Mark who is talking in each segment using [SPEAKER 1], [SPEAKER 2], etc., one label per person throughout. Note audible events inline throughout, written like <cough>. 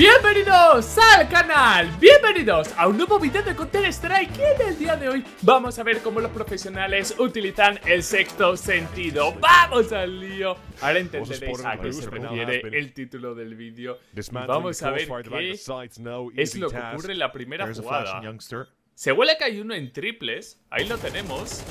[SPEAKER 1] Bienvenidos al canal, bienvenidos a un nuevo video de Counter Strike y en el día de hoy vamos a ver cómo los profesionales utilizan el sexto sentido. ¡Vamos al lío! Ahora entenderéis a qué se refiere el título del vídeo Vamos a ver qué es lo que ocurre en la primera jugada. Se huele que hay uno en triples, ahí lo tenemos.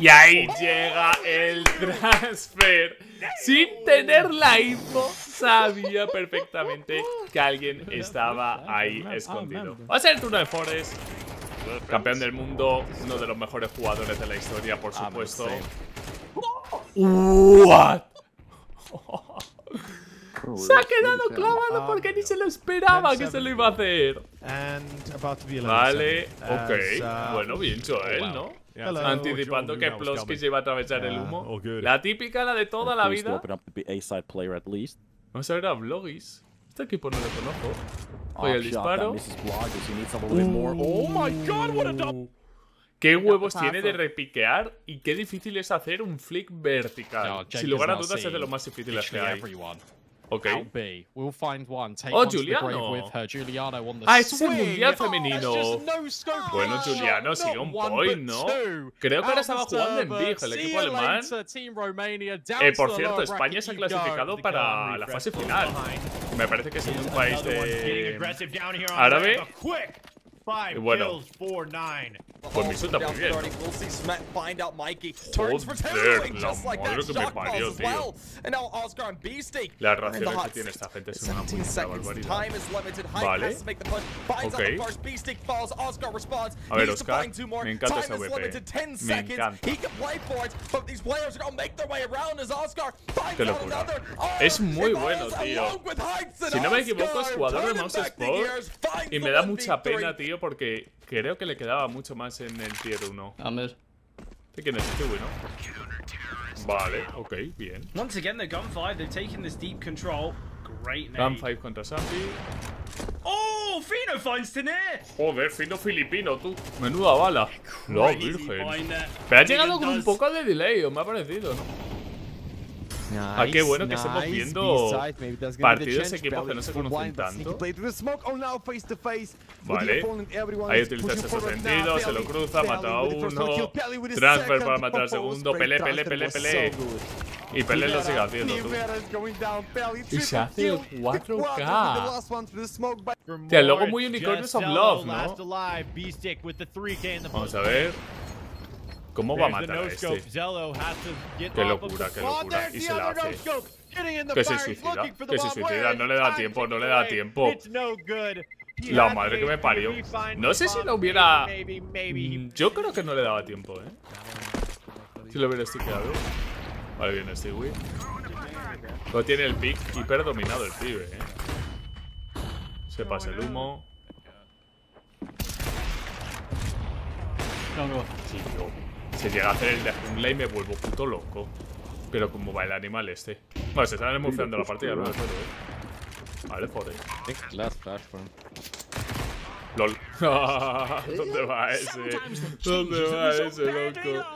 [SPEAKER 1] Y ahí llega el <laughs> transfer. Sin tener la info, sabía perfectamente que alguien estaba ahí escondido. Va a ser el turno de Forest. Campeón del mundo, uno de los mejores jugadores de la historia, por supuesto. What? Se ha quedado clavado porque ni se lo esperaba que se lo iba a hacer. Vale, ok. Bueno, bien hecho él, ¿no? Anticipando que Plosky se iba a atravesar el humo. La típica, la de toda la vida. Vamos a ver a Vlogis. Este equipo no lo conozco. Oye, el disparo. Uh. ¿Qué huevos tiene de repiquear y qué difícil es hacer un flick vertical? Sin lugar a dudas es de lo más difíciles que hay. Ok. oh, Juliano. ah, es el mundial femenino. bueno, Juliano sigue un point, ¿no? Creo que ahora estaba jugando en Big, el equipo alemán. Eh, por cierto, España se ha clasificado para la fase final. Me parece que es un país de árabe. Y bueno, pues mi está muy bien. Joder, la madre que me parió, tío. Las reacciones que tiene esta gente es una puta barbaridad. Vale. Ok. A ver, Oscar, me encanta ese VP. Me encanta. Qué locura. Es muy bueno, tío. Si no me equivoco, es jugador de Mouse Sport. Y me da mucha pena, tío porque creo que le quedaba mucho más en el tier 1.
[SPEAKER 2] A ver.
[SPEAKER 1] ¿De quién es este bueno? Vale, ok, bien.
[SPEAKER 3] Once again, the Gun 5, they've taken this deep control. Great
[SPEAKER 1] Gun 5 contra Santi.
[SPEAKER 3] ¡Oh! Fino finds Tener.
[SPEAKER 1] Joder, Fino filipino, tú. Menuda bala. No, virgen. Pero ha llegado con un poco de delay, o me ha parecido, ¿no? Ah, qué bueno que estemos viendo partidos de equipos que no se conocen tanto. Vale, ahí utiliza ese sentido, se lo cruza, mata a uno. Transfer para matar al segundo. Pele, pele, pele, pele. Y Pele lo sigue haciendo, tú. Y se hace el 4K. Tío, luego muy Unicorns of Love, ¿no? Vamos a ver. ¿Cómo va a matar a este? Qué locura, qué locura. Y se la hace. Que se suicida, que se suicida. No le da tiempo, no le da tiempo. La madre que me parió. No sé si lo hubiera... Mm, yo creo que no le daba tiempo, ¿eh? Si lo hubiera estiqueado. Vale, viene Stewie. No tiene el pick hiper dominado el pibe, ¿eh? Se pasa el humo. Sí, se llega a hacer el de jungla y me vuelvo puto loco. Pero como va el animal este. Vale, se están emociando la partida, no ¿eh? Vale, joder. LOL. <laughs> ¿Dónde va ese? ¿Dónde va ese, loco?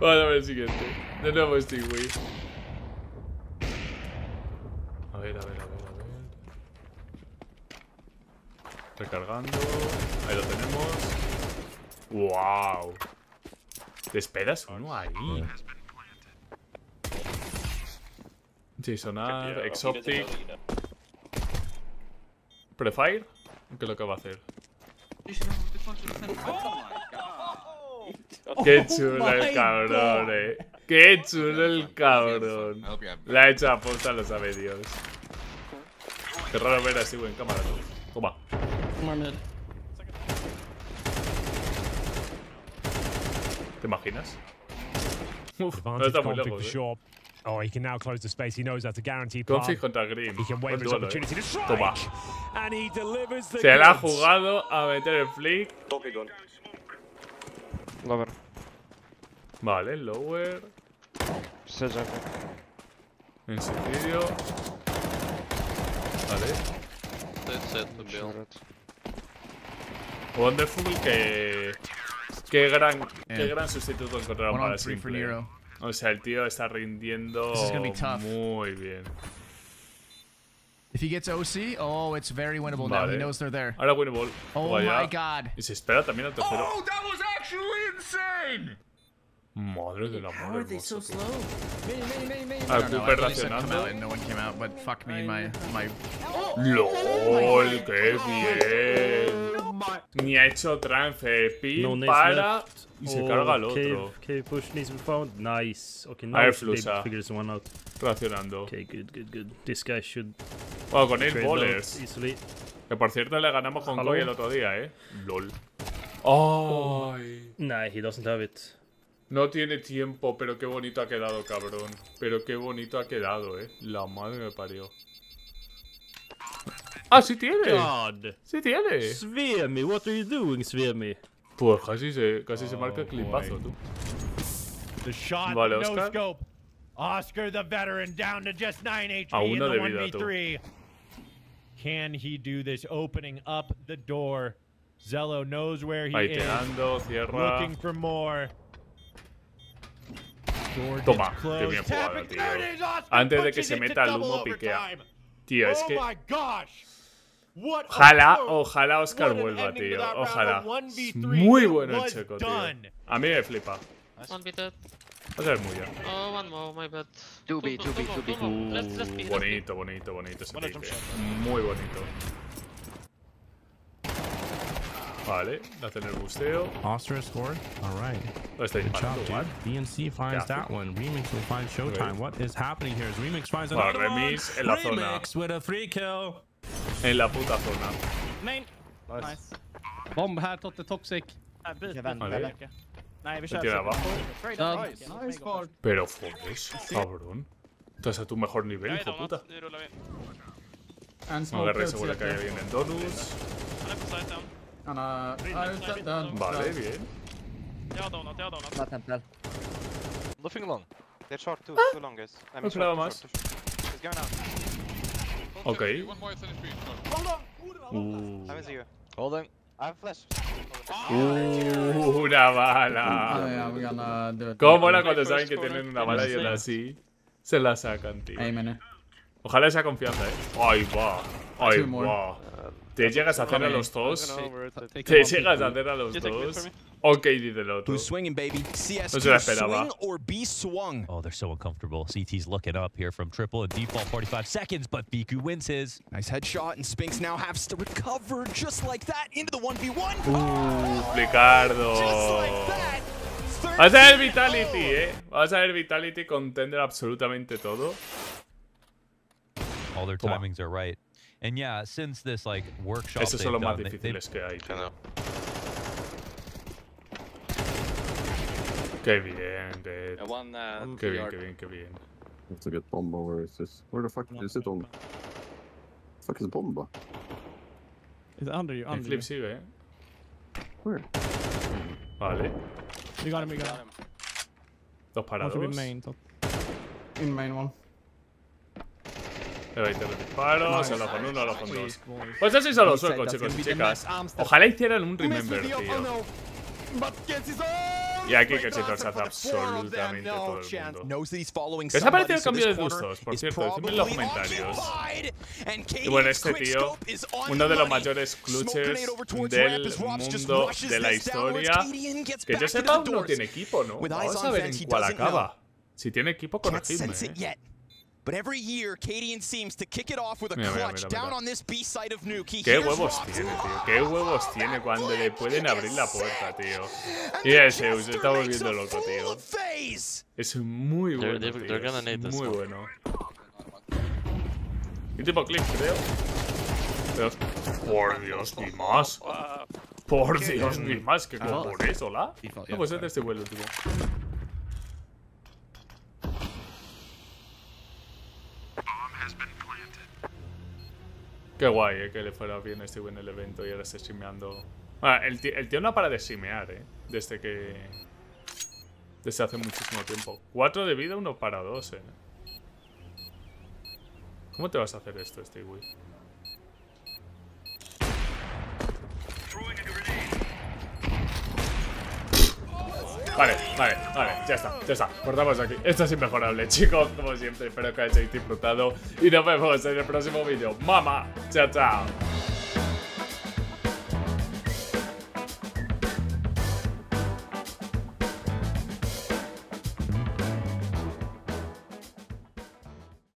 [SPEAKER 1] Vale, a ver el siguiente. De nuevo Stewie. A ver, a ver, a ver, a ver. Recargando. Ahí lo tenemos. ¡Wow! ¿Te esperas uno ahí? Sí, sonar, Exoptic. Prefire. ¿Qué es lo que va a hacer? Qué chulo el cabrón, eh. Qué chulo el cabrón. La ha hecho a posta, lo sabe Dios. Qué raro ver así, buen cámara. Toma. ¿Te imaginas? Uf, no está muy lejos, eh. Oh, he can now close the space. He knows that's a guaranteed Config contra Green. He can wait for his opportunity to strike. Toma. And he delivers the Se la ha jugado a meter el flick.
[SPEAKER 4] Lower.
[SPEAKER 1] Vale, lower. En sitio. Vale. Wonderful que Qué gran, qué gran sustituto encontraron para simple. O sea, el tío está rindiendo muy bien.
[SPEAKER 2] If he gets OC, oh, it's very winnable now. He
[SPEAKER 1] Vale.
[SPEAKER 2] knows they're there.
[SPEAKER 1] Ahora Winnable.
[SPEAKER 2] Oh
[SPEAKER 1] Vaya.
[SPEAKER 2] my god.
[SPEAKER 1] Y se espera también al tercero.
[SPEAKER 4] Oh, that was actually insane!
[SPEAKER 1] Madre del
[SPEAKER 3] How
[SPEAKER 1] amor
[SPEAKER 3] are they so
[SPEAKER 1] hermoso.
[SPEAKER 3] slow?
[SPEAKER 1] A
[SPEAKER 2] I don't know, I
[SPEAKER 1] Cooper
[SPEAKER 2] literally said come
[SPEAKER 1] reaccionando.
[SPEAKER 2] out and no one came out, but fuck me and my my.
[SPEAKER 1] LOL, qué bien. Ni ha hecho trance. Pin,
[SPEAKER 5] No
[SPEAKER 1] para
[SPEAKER 5] left.
[SPEAKER 1] y se
[SPEAKER 5] Oh,
[SPEAKER 1] carga al otro.
[SPEAKER 5] Cave, cave push needs to be found. Nice. Okay, now
[SPEAKER 1] Air
[SPEAKER 5] Babe
[SPEAKER 1] Flusa.
[SPEAKER 5] figures one out.
[SPEAKER 1] Reaccionando.
[SPEAKER 5] Okay, good, good, good. This guy should
[SPEAKER 1] Bueno, con 8
[SPEAKER 5] trade loads
[SPEAKER 1] bowlers.
[SPEAKER 5] easily.
[SPEAKER 1] Que por cierto le ganamos con. Koi el otro día, eh. LOL. Ay.
[SPEAKER 5] Nah, he doesn't have it.
[SPEAKER 1] No tiene tiempo, pero qué bonito ha quedado, cabrón. Pero qué bonito ha quedado, eh. La madre me parió. Ah, sí tiene.
[SPEAKER 5] God!
[SPEAKER 1] Sí tiene.
[SPEAKER 5] Svemi, what are you doing, Svemi?
[SPEAKER 1] Pues casi se, casi se
[SPEAKER 5] Oh,
[SPEAKER 1] marca el clipazo, tú.
[SPEAKER 6] The shot,
[SPEAKER 1] Vale,
[SPEAKER 6] no scope. Oscar the veteran down to just 9 HP
[SPEAKER 1] A
[SPEAKER 6] in the
[SPEAKER 1] de vida, tú.
[SPEAKER 6] 1v3. Can he do this opening up the door? Zello knows where he is.
[SPEAKER 1] Cierra.
[SPEAKER 6] Looking for more. Door
[SPEAKER 1] Toma, qué bien
[SPEAKER 6] Tapping.
[SPEAKER 1] tío.
[SPEAKER 6] There it is, Oscar
[SPEAKER 1] Antes de que se meta el humo, piquea. Tío, es
[SPEAKER 6] oh
[SPEAKER 1] que. Ojalá, ojalá Oscar vuelva, tío. Ojalá.
[SPEAKER 6] A 1v3
[SPEAKER 1] Muy bueno el checo, tío. A mí me flipa.
[SPEAKER 7] One bit dead.
[SPEAKER 1] Va a ser muy bien.
[SPEAKER 7] Oh, one more, my bad.
[SPEAKER 8] Two B, two B,
[SPEAKER 7] more,
[SPEAKER 8] two B.
[SPEAKER 7] more. Let's, let's be, let's be.
[SPEAKER 1] Bonito, bonito, bonito ese pique. Muy bonito. Vale, hacen el busteo.
[SPEAKER 9] Oscar scored. All right.
[SPEAKER 1] Está
[SPEAKER 9] Good job, dude.
[SPEAKER 1] what?
[SPEAKER 9] DNC finds that one. Remix will find Showtime. What is happening here? Is Remix finds another
[SPEAKER 1] Remix
[SPEAKER 9] one.
[SPEAKER 1] en la zona.
[SPEAKER 9] Remix with a free kill.
[SPEAKER 1] En la puta zona.
[SPEAKER 3] Main. Nice. Bomb här, Totte Toxic.
[SPEAKER 1] Vale.
[SPEAKER 3] Nej, vi
[SPEAKER 1] Se tira abajo.
[SPEAKER 3] Nice fart.
[SPEAKER 1] Pero Forbes, cabrón. Estás a tu mejor nivel,
[SPEAKER 7] Jag är
[SPEAKER 1] hijo puta.
[SPEAKER 7] nu rullar vi.
[SPEAKER 1] Agarre seguro que cae bien en Donus.
[SPEAKER 7] Han är på side down.
[SPEAKER 1] Vale, bien.
[SPEAKER 7] Jag har donat, jag har donat.
[SPEAKER 8] Not temple.
[SPEAKER 10] Nothing long. They're short too, too long guys. I
[SPEAKER 1] No
[SPEAKER 10] mean, short, short, short. He's going out.
[SPEAKER 1] Ok. Uh, uh, una bala. ¿Cómo mola cuando saben que tienen una bala y aún así se la sacan, tío? Ojalá esa confianza, eh. Ahí va. Ahí va. Te llegas a hacer a los dos. Te llegas a hacer a los dos. Ok,
[SPEAKER 11] baby? CS
[SPEAKER 1] No se la esperaba.
[SPEAKER 12] Oh, they're so uncomfortable. CT's looking up here from triple and default 45 seconds, but Biku wins his.
[SPEAKER 11] Nice headshot, and Spinks now has to recover just like that into the 1v1.
[SPEAKER 1] Uh, Ricardo.
[SPEAKER 11] That.
[SPEAKER 1] Vas a ver Vitality, eh. Vas a ver Vitality contender absolutamente todo.
[SPEAKER 12] All their timings are right. And yeah, since this like workshop
[SPEAKER 1] Esos son los
[SPEAKER 12] they've
[SPEAKER 1] más
[SPEAKER 12] done, they- they've-
[SPEAKER 1] difíciles que hay. tío. Qué bien, qué,
[SPEAKER 10] One, uh,
[SPEAKER 1] qué bien, qué bien, qué bien.
[SPEAKER 13] That's a good bomba. Where is this? Where the fuck is it on? Fuck is bomba?
[SPEAKER 3] It's under you,
[SPEAKER 1] El
[SPEAKER 3] under
[SPEAKER 1] flip
[SPEAKER 3] you.
[SPEAKER 1] sigue, eh.
[SPEAKER 13] Where?
[SPEAKER 1] Vale.
[SPEAKER 3] You got him, you got him.
[SPEAKER 1] Dos para
[SPEAKER 3] One should be main, top.
[SPEAKER 1] Le va a meter el disparo, se lo con uno, lo con dos. Pues así son los suecos, chicos y chicas. Ojalá hicieran un remember, tío. Y aquí que chicos hace absolutamente todo el mundo. ¿Qué os ha parecido el cambio de gustos? Por cierto, decidme en los comentarios. Y bueno, este tío,
[SPEAKER 11] scope is on
[SPEAKER 1] uno de los mayores clutches del mundo de la historia. Que yo sepa, no tiene equipo, ¿no? Vamos a ver en cuál acaba. Si tiene equipo, corregidme. eh.
[SPEAKER 11] But every year, Cadian seems to kick it off with a
[SPEAKER 1] Mira, mira,
[SPEAKER 11] clutch
[SPEAKER 1] mira,
[SPEAKER 11] down
[SPEAKER 1] mira.
[SPEAKER 11] on this B side of Nuke. He
[SPEAKER 1] Qué huevos tiene, tío. Qué huevos tiene cuando le pueden abrir la puerta, tío. Y Zeus se está volviendo loco, tío. Es muy bueno,
[SPEAKER 7] they're-
[SPEAKER 1] tío. Es muy
[SPEAKER 7] one.
[SPEAKER 1] bueno. Y tipo clip, creo. Pero, por Dios, ni más. Por Dios, ni más. ¿Qué cojones, hola? No, pues este es el Qué guay, eh, que le fuera bien este en el evento y ahora esté streameando. Ah, el, tío, el tío no para de streamear, eh. Desde que. Desde hace muchísimo tiempo. Cuatro de vida, uno para dos, eh. ¿Cómo te vas a hacer esto, Stewie? Vale, vale, vale, ya está, ya está. Cortamos aquí. Esto es inmejorable, <laughs> chicos, como siempre. Espero que hayáis disfrutado. Y nos vemos en el próximo vídeo. Mamá, chao, chao.